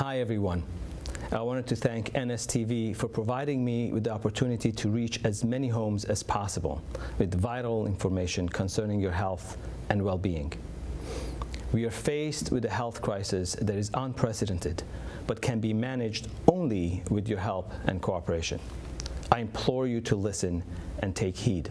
Hi, everyone. I wanted to thank NSTV for providing me with the opportunity to reach as many homes as possible with vital information concerning your health and well-being. We are faced with a health crisis that is unprecedented, but can be managed only with your help and cooperation. I implore you to listen and take heed.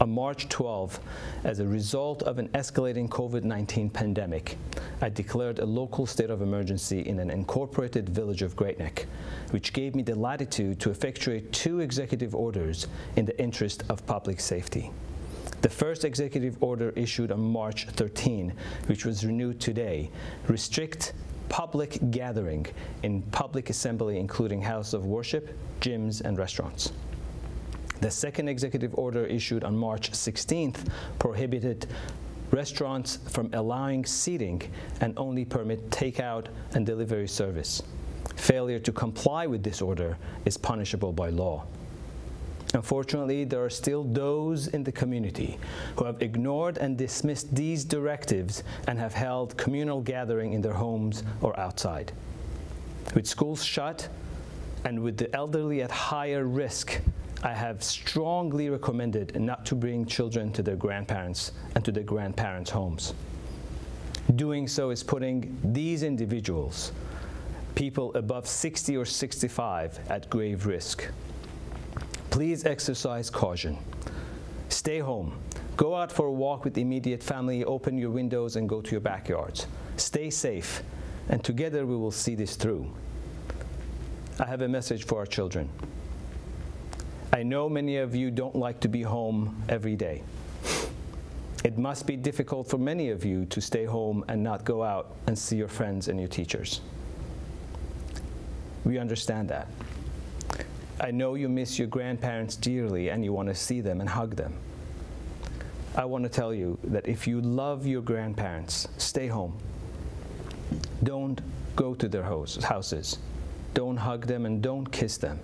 On March 12, as a result of an escalating COVID-19 pandemic, I declared a local state of emergency in an incorporated village of Great Neck, which gave me the latitude to effectuate two executive orders in the interest of public safety. The first executive order issued on March 13, which was renewed today, restrict public gathering in public assembly, including house of worship, gyms, and restaurants. The second executive order issued on March 16th prohibited restaurants from allowing seating and only permit takeout and delivery service. Failure to comply with this order is punishable by law. Unfortunately, there are still those in the community who have ignored and dismissed these directives and have held communal gathering in their homes or outside. With schools shut and with the elderly at higher risk, I have strongly recommended not to bring children to their grandparents and to their grandparents' homes. Doing so is putting these individuals, people above 60 or 65, at grave risk. Please exercise caution. Stay home. Go out for a walk with immediate family, open your windows and go to your backyards. Stay safe, and together we will see this through. I have a message for our children. I know many of you don't like to be home every day. It must be difficult for many of you to stay home and not go out and see your friends and your teachers. We understand that. I know you miss your grandparents dearly and you want to see them and hug them. I want to tell you that if you love your grandparents, stay home. Don't go to their houses. Don't hug them and don't kiss them.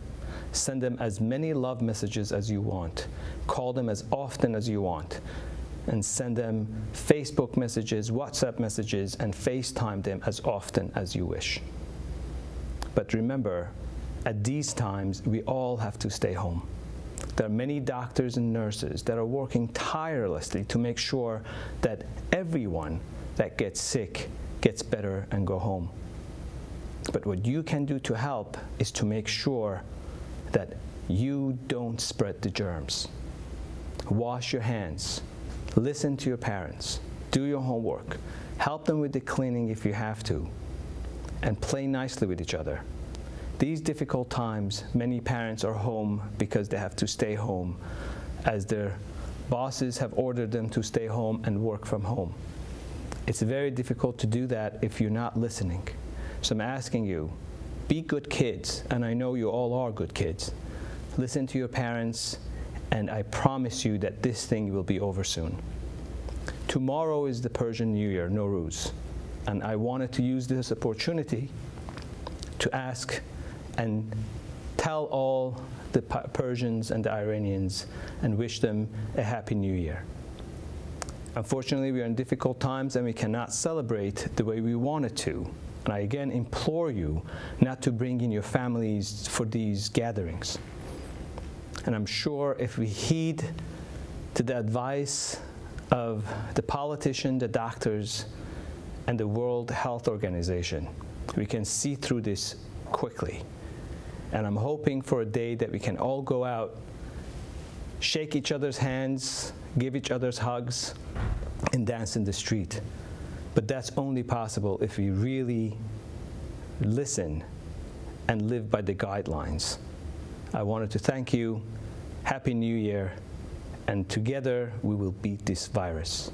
Send them as many love messages as you want. Call them as often as you want. And send them Facebook messages, WhatsApp messages, and FaceTime them as often as you wish. But remember, at these times, we all have to stay home. There are many doctors and nurses that are working tirelessly to make sure that everyone that gets sick gets better and go home. But what you can do to help is to make sure that you don't spread the germs. Wash your hands. Listen to your parents. Do your homework. Help them with the cleaning if you have to. And play nicely with each other. These difficult times, many parents are home because they have to stay home as their bosses have ordered them to stay home and work from home. It's very difficult to do that if you're not listening. So I'm asking you, be good kids, and I know you all are good kids. Listen to your parents, and I promise you that this thing will be over soon. Tomorrow is the Persian New Year, Nowruz, and I wanted to use this opportunity to ask and tell all the Persians and the Iranians and wish them a happy new year. Unfortunately, we are in difficult times and we cannot celebrate the way we wanted to. And I again implore you not to bring in your families for these gatherings. And I'm sure if we heed to the advice of the politician, the doctors, and the World Health Organization, we can see through this quickly. And I'm hoping for a day that we can all go out, shake each other's hands, give each other's hugs, and dance in the street. But that's only possible if we really listen and live by the guidelines. I wanted to thank you. Happy New Year. And together we will beat this virus.